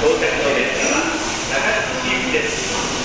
到着の列車は長崎行きです。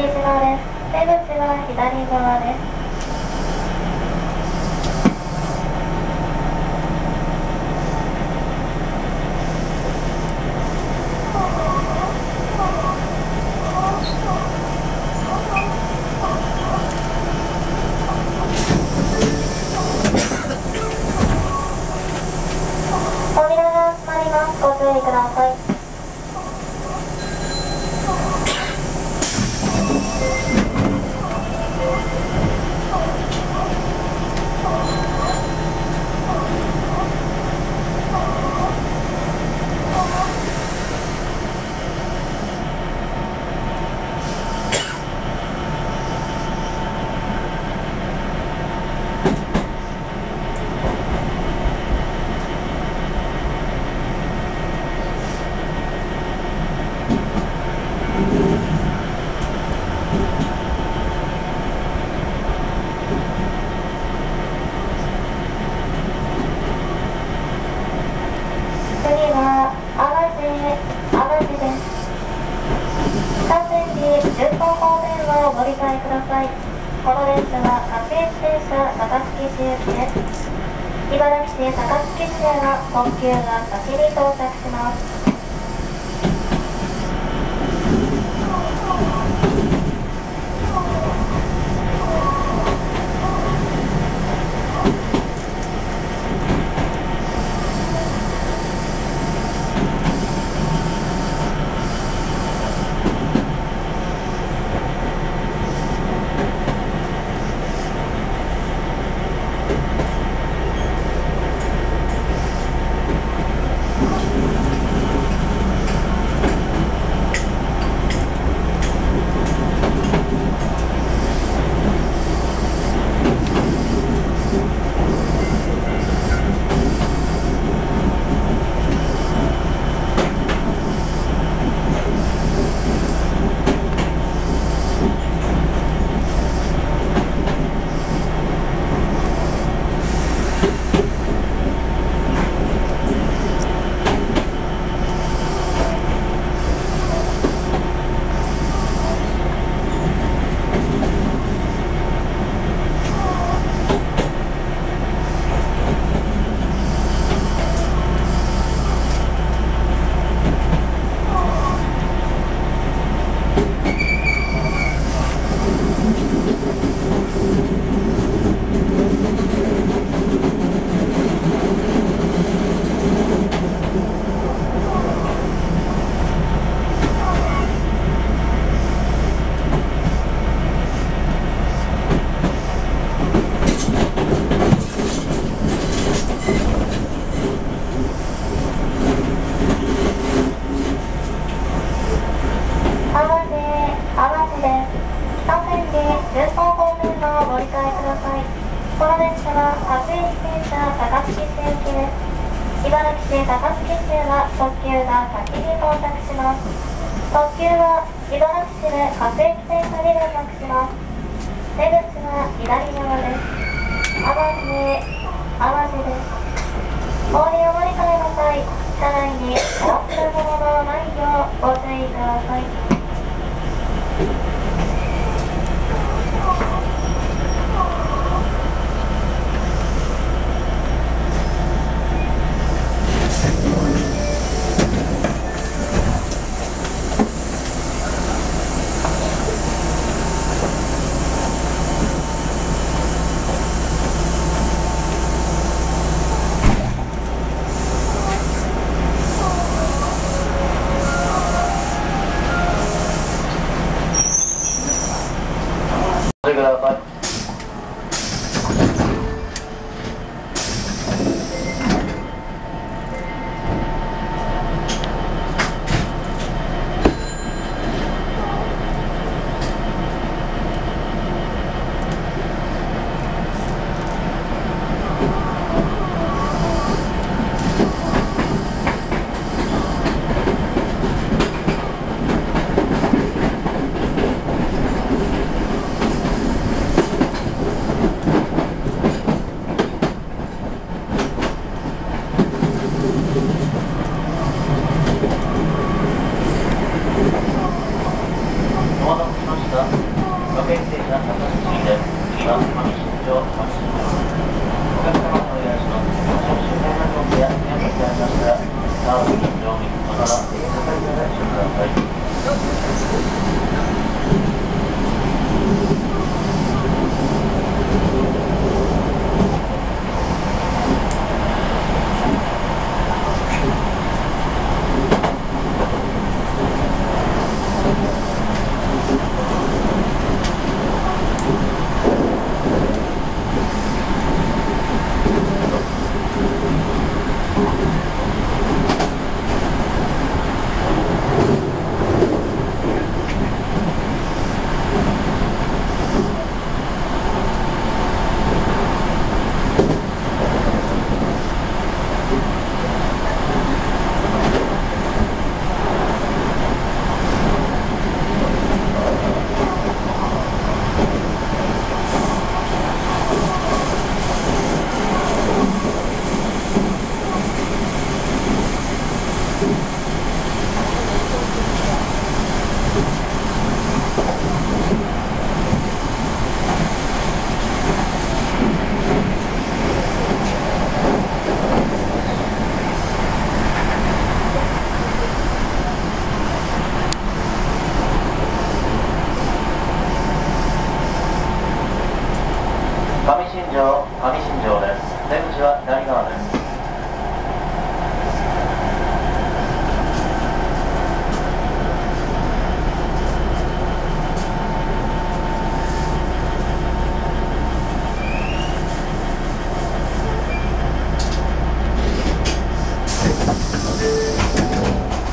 右側です。出口は左側です。扉が閉まります。ご注意ください。次は淡路淡路です。各駅10本方面をご理解ください。この列車は各駅停車高槻市行きです。茨城市高槻市へは特急が先に到着します。定してい高槻線系茨城市高槻線は特急が先に到着します。特急は茨城市で各駅停車に連絡します。出口は左側です。淡路淡路です。通り上り換えの際車内にお忘もののないようご注意ください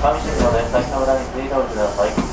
上新庄です。先の裏についておいてください。